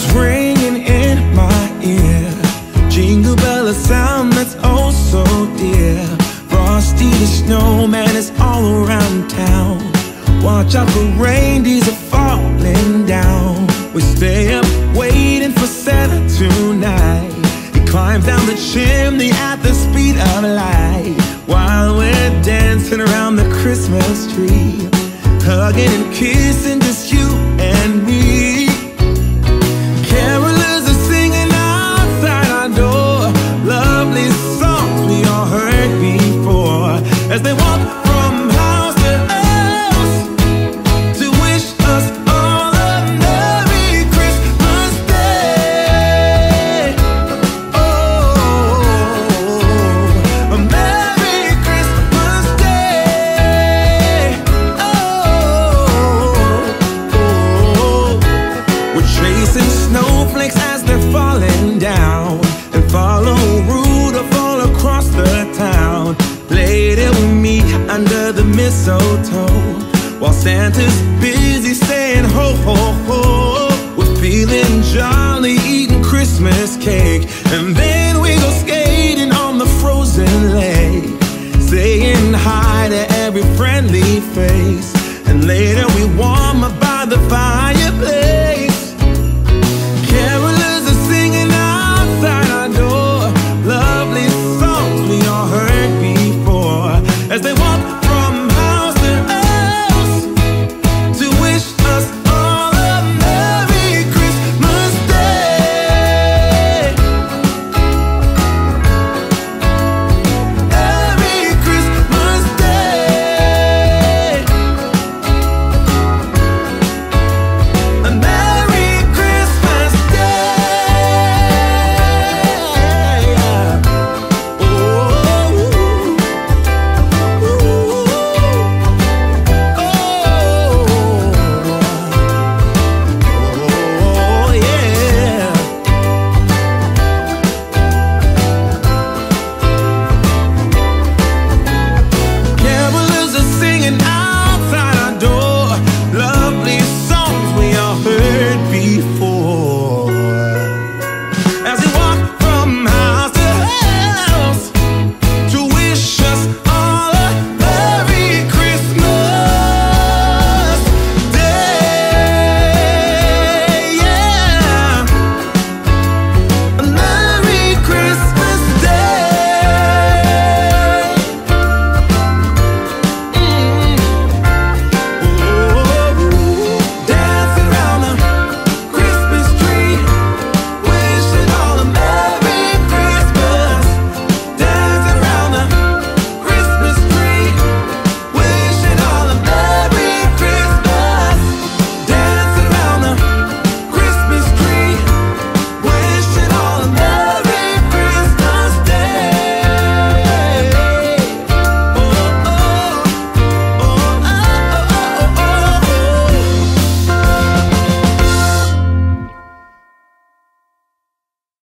Bells ringing in my ear. Jingle bell, a sound that's oh so dear. Frosty the snowman is all around town. Watch out for reindeers are falling down. We stay up waiting for Santa tonight. He climbs down the chimney at the speed of light. While we're dancing around the Christmas tree. Hugging and kissing Santa's busy saying ho, ho, ho. We're feeling jolly, eating Christmas cake. And then we go skating on the frozen lake, saying hi to every friendly face. And later we warm up by the fireplace.